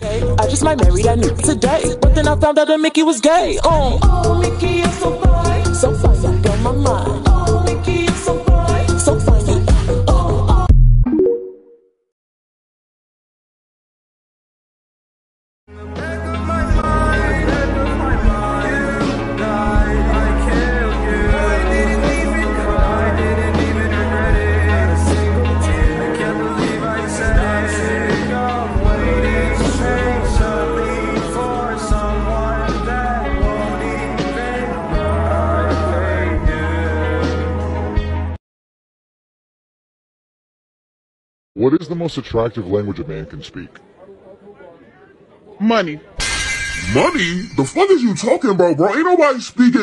I just might marry that nigga today. But then I found out that Mickey was gay. Uh. Oh, Mickey, you're so fine. So fine, you blow my mind. What is the most attractive language a man can speak? Money. Money? The fuck is you talking about, bro? Ain't nobody speaking.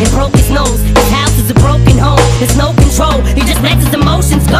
and broke his nose. There's no control. He just lets his emotions go.